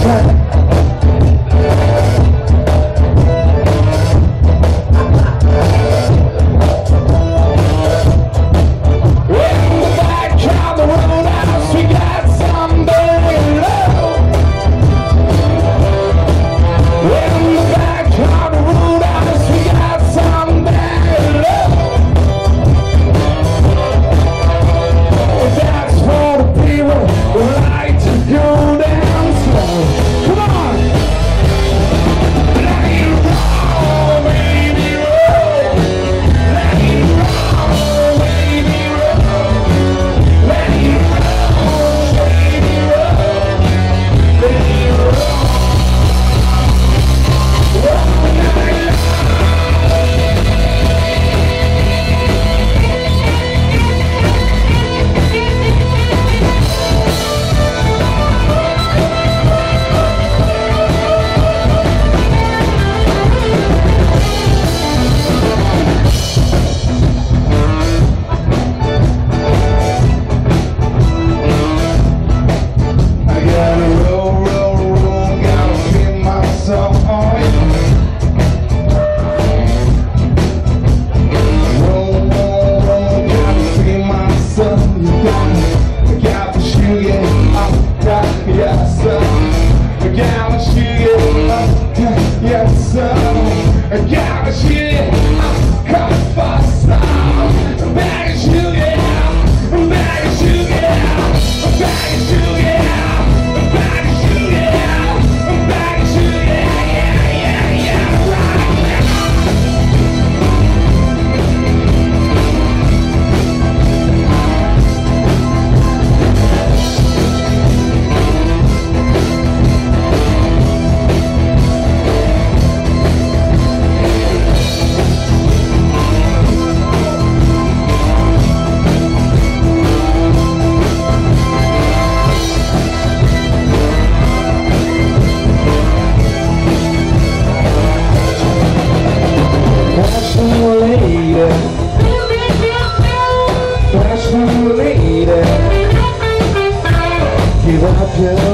Shut Yes, I got a shit Yeah.